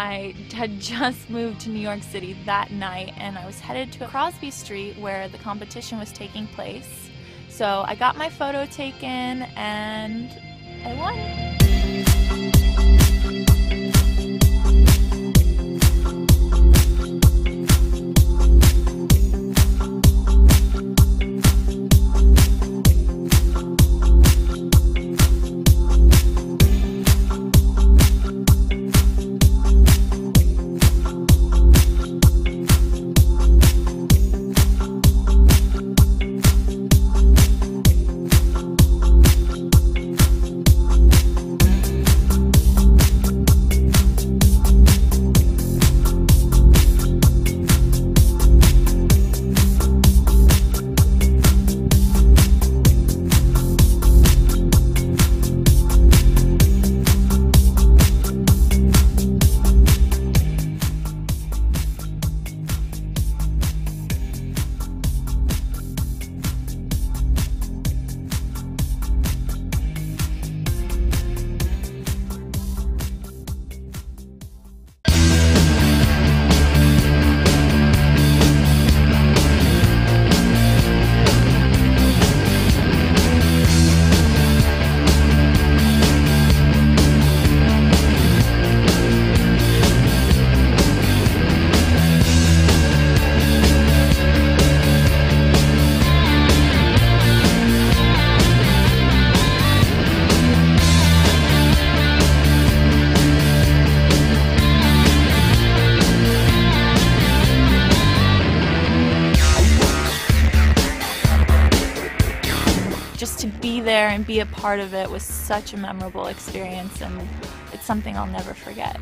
I had just moved to New York City that night and I was headed to Crosby Street where the competition was taking place. So I got my photo taken and I won. To be there and be a part of it was such a memorable experience and it's something I'll never forget.